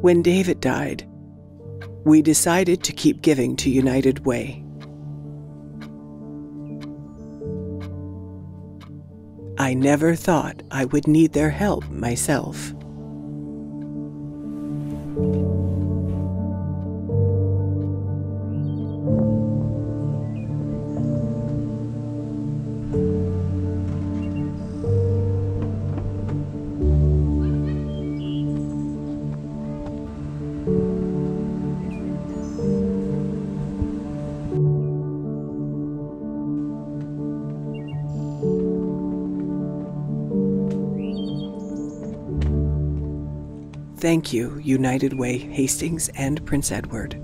When David died, we decided to keep giving to United Way. I never thought I would need their help myself. Thank you, United Way, Hastings, and Prince Edward.